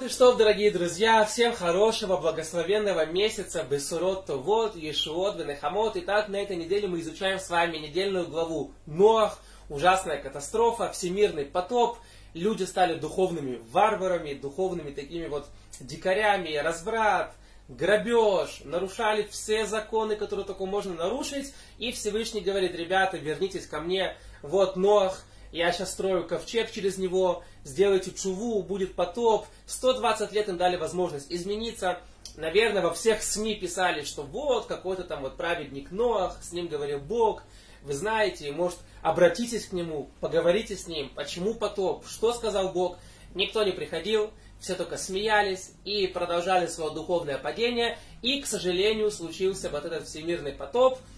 И что, дорогие друзья, всем хорошего, благословенного месяца, Бесурот Товот, Ешуот, Венехамот. Итак, на этой неделе мы изучаем с вами недельную главу Ноах, ужасная катастрофа, всемирный потоп. Люди стали духовными варварами, духовными такими вот дикарями, разврат, грабеж, нарушали все законы, которые только можно нарушить. И Всевышний говорит, ребята, вернитесь ко мне, вот Ноах, я сейчас строю ковчег через него, сделайте чуву, будет потоп. 120 лет им дали возможность измениться. Наверное, во всех СМИ писали, что вот какой-то там вот праведник Ноах, с ним говорил Бог. Вы знаете, может, обратитесь к нему, поговорите с ним, почему потоп, что сказал Бог. Никто не приходил, все только смеялись и продолжали свое духовное падение. И, к сожалению, случился вот этот всемирный потоп –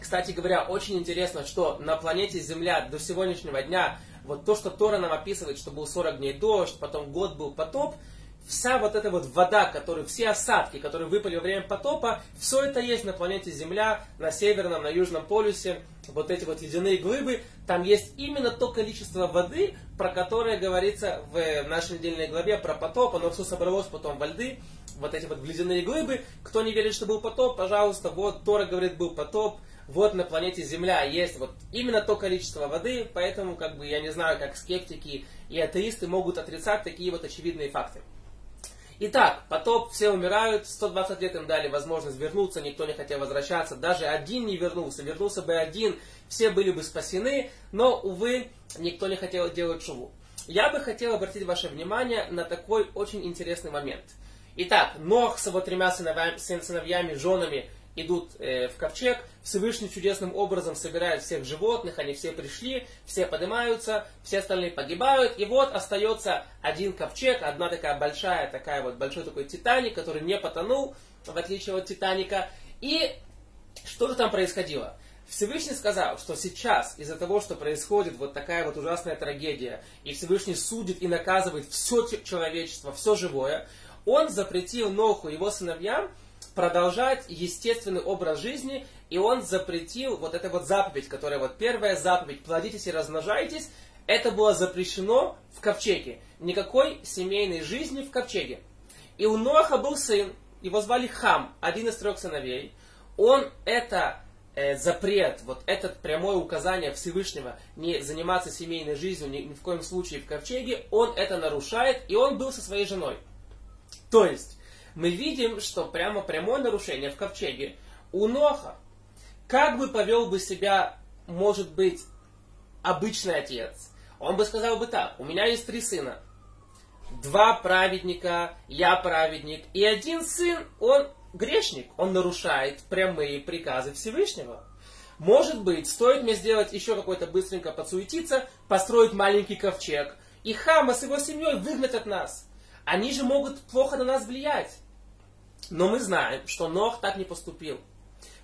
кстати говоря, очень интересно, что на планете Земля до сегодняшнего дня, вот то, что Тора нам описывает, что был 40 дней дождь, потом год был потоп, вся вот эта вот вода, которые, все осадки, которые выпали во время потопа, все это есть на планете Земля, на Северном, на Южном полюсе, вот эти вот ледяные глыбы, там есть именно то количество воды, про которое говорится в нашей недельной главе про потоп, оно все собралось потом во льды, вот эти вот ледяные глыбы. Кто не верит, что был потоп, пожалуйста, вот Тора говорит, был потоп, вот на планете Земля есть вот именно то количество воды, поэтому как бы я не знаю, как скептики и атеисты могут отрицать такие вот очевидные факты. Итак, потоп, все умирают, 120 лет им дали возможность вернуться, никто не хотел возвращаться, даже один не вернулся, вернулся бы один, все были бы спасены, но, увы, никто не хотел делать шуву. Я бы хотел обратить ваше внимание на такой очень интересный момент. Итак, Нох с его тремя сыновьями, сыновьями женами идут э, в ковчег, Всевышний чудесным образом собирает всех животных, они все пришли, все поднимаются, все остальные погибают, и вот остается один ковчег, одна такая большая, такая вот большой такой Титаник, который не потонул, в отличие от Титаника. И что же там происходило? Всевышний сказал, что сейчас из-за того, что происходит вот такая вот ужасная трагедия, и Всевышний судит и наказывает все человечество, все живое, он запретил Ноху его сыновьям продолжать естественный образ жизни, и он запретил вот эту вот заповедь, которая вот первая заповедь, плодитесь и размножайтесь, это было запрещено в ковчеге. Никакой семейной жизни в ковчеге. И у Ноаха был сын, его звали Хам, один из трех сыновей. Он это э, запрет, вот это прямое указание Всевышнего не заниматься семейной жизнью ни, ни в коем случае в ковчеге, он это нарушает, и он был со своей женой. То есть, мы видим, что прямо прямое нарушение в ковчеге у Ноха. Как бы повел бы себя, может быть, обычный отец? Он бы сказал бы так, у меня есть три сына. Два праведника, я праведник, и один сын, он грешник, он нарушает прямые приказы Всевышнего. Может быть, стоит мне сделать еще какой-то быстренько подсуетиться, построить маленький ковчег, и Хама с его семьей выгнать от нас – они же могут плохо на нас влиять. Но мы знаем, что Нох так не поступил.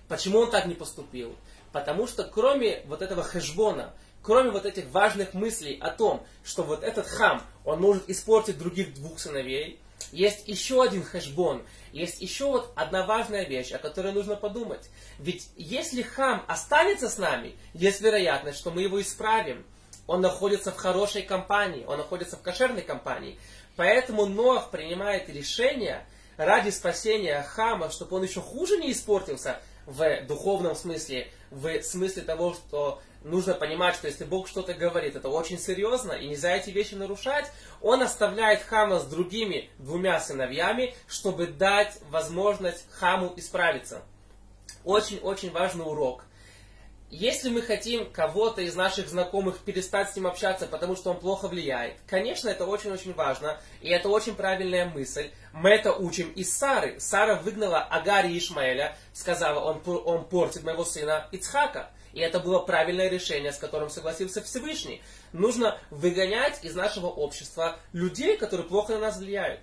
Почему он так не поступил? Потому что кроме вот этого хэшбона, кроме вот этих важных мыслей о том, что вот этот хам, он может испортить других двух сыновей, есть еще один хэшбон, есть еще вот одна важная вещь, о которой нужно подумать. Ведь если хам останется с нами, есть вероятность, что мы его исправим. Он находится в хорошей компании, он находится в кошерной компании. Поэтому Ноах принимает решение ради спасения Хама, чтобы он еще хуже не испортился в духовном смысле, в смысле того, что нужно понимать, что если Бог что-то говорит, это очень серьезно, и нельзя эти вещи нарушать, он оставляет Хама с другими двумя сыновьями, чтобы дать возможность Хаму исправиться. Очень-очень важный урок. Если мы хотим кого-то из наших знакомых перестать с ним общаться, потому что он плохо влияет, конечно, это очень-очень важно, и это очень правильная мысль. Мы это учим из Сары. Сара выгнала Агари Ишмаэля, сказала, он, он портит моего сына Ицхака. И это было правильное решение, с которым согласился Всевышний. Нужно выгонять из нашего общества людей, которые плохо на нас влияют.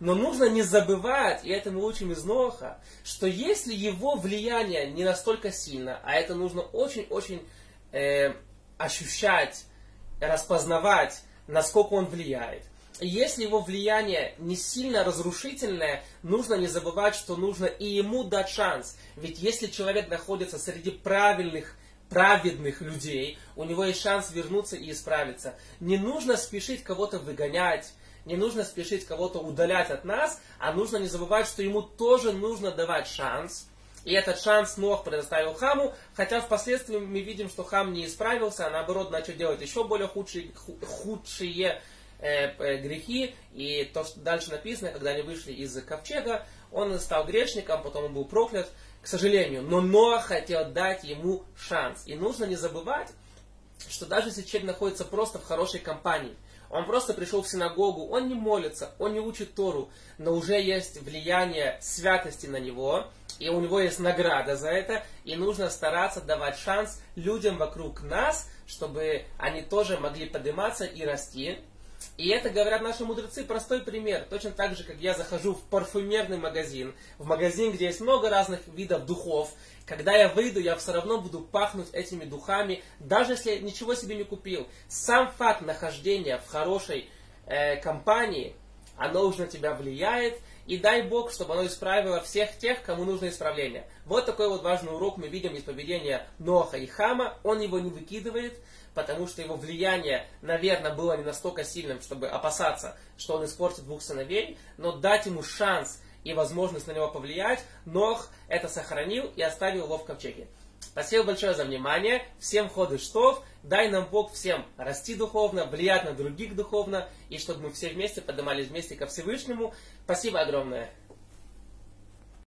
Но нужно не забывать, и это мы учим из Ноха, что если его влияние не настолько сильно, а это нужно очень-очень э, ощущать, распознавать, насколько он влияет. Если его влияние не сильно разрушительное, нужно не забывать, что нужно и ему дать шанс. Ведь если человек находится среди правильных праведных людей, у него есть шанс вернуться и исправиться. Не нужно спешить кого-то выгонять, не нужно спешить кого-то удалять от нас, а нужно не забывать, что ему тоже нужно давать шанс. И этот шанс Нох предоставил Хаму, хотя впоследствии мы видим, что Хам не исправился, а наоборот начал делать еще более худшие, худшие э, грехи. И то, что дальше написано, когда они вышли из ковчега, он стал грешником, потом он был проклят, к сожалению. Но Ноах хотел дать ему шанс. И нужно не забывать, что даже если человек находится просто в хорошей компании, он просто пришел в синагогу, он не молится, он не учит Тору, но уже есть влияние святости на него, и у него есть награда за это, и нужно стараться давать шанс людям вокруг нас, чтобы они тоже могли подниматься и расти. И это говорят наши мудрецы, простой пример. Точно так же, как я захожу в парфюмерный магазин, в магазин, где есть много разных видов духов, когда я выйду, я все равно буду пахнуть этими духами, даже если я ничего себе не купил. Сам факт нахождения в хорошей э, компании, оно уже на тебя влияет, и дай Бог, чтобы оно исправило всех тех, кому нужно исправление. Вот такой вот важный урок мы видим из поведения Ноха и Хама. Он его не выкидывает, потому что его влияние, наверное, было не настолько сильным, чтобы опасаться, что он испортит двух сыновей, но дать ему шанс – и возможность на него повлиять, Нох это сохранил и оставил его в ковчеге. Спасибо большое за внимание. Всем ходы штов. Дай нам Бог всем расти духовно, влиять на других духовно, и чтобы мы все вместе поднимались вместе ко Всевышнему. Спасибо огромное.